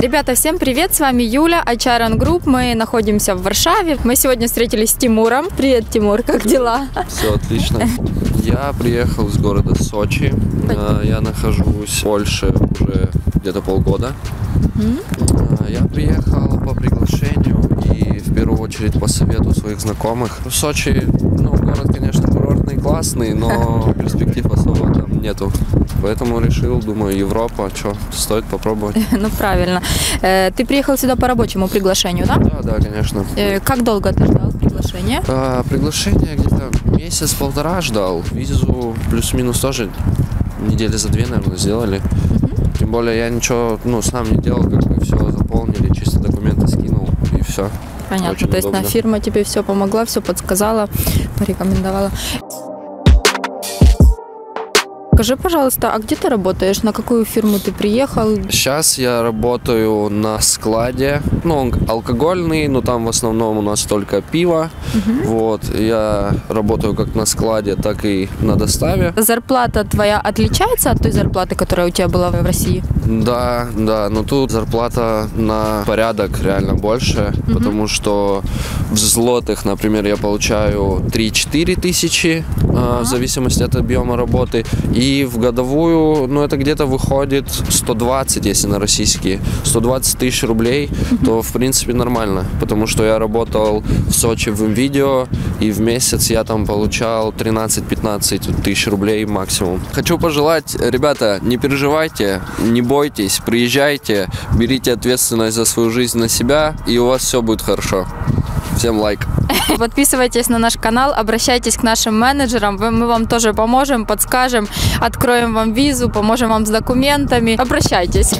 Ребята, всем привет! С вами Юля, HR Group. Мы находимся в Варшаве. Мы сегодня встретились с Тимуром. Привет, Тимур, как дела? Все отлично. Я приехал из города Сочи. Э, Я нахожусь в Польше уже где-то полгода. Э, Я приехал по приглашению и в первую очередь по совету своих знакомых. В Сочи, ну, город, конечно, курортный, классный, но перспектив особо нету. Поэтому решил, думаю, Европа, что, стоит попробовать. Ну, правильно. Э, Ты приехал сюда по рабочему приглашению, да? Да, да, конечно. Э, Как долго ты ждал приглашения? А, приглашение где-то месяц-полтора ждал. Визу плюс-минус тоже недели за две, наверное, сделали. Тем более я ничего, ну, сам не делал, как бы все заполнили, чисто документы скинул и все. Понятно. Очень То есть на фирма тебе все помогла, все подсказала, порекомендовала. Скажи, пожалуйста, а где ты работаешь? На какую фирму ты приехал? Сейчас я работаю на складе, ну, он алкогольный, но там в основном у нас только пиво. Вот, я работаю как на складе, так и на доставе. Зарплата твоя отличается от той зарплаты, которая у тебя была в России? Да, да, но тут зарплата на порядок реально больше, потому что в злотых, например, я получаю 3-4 тысячи, э, в зависимости от объема работы, и в годовую, ну, это где-то выходит 120, если на российские, 120 тысяч рублей, то, в принципе, нормально, потому что я работал в Сочи в видео, и в месяц я там получал 13-15 тысяч рублей максимум. Хочу пожелать, ребята, не переживайте, не бойтесь, приезжайте, берите ответственность за свою жизнь на себя, и у вас все будет хорошо. Всем лайк. Подписывайтесь на наш канал, обращайтесь к нашим менеджерам, мы вам тоже поможем, подскажем, откроем вам визу, поможем вам с документами. Обращайтесь.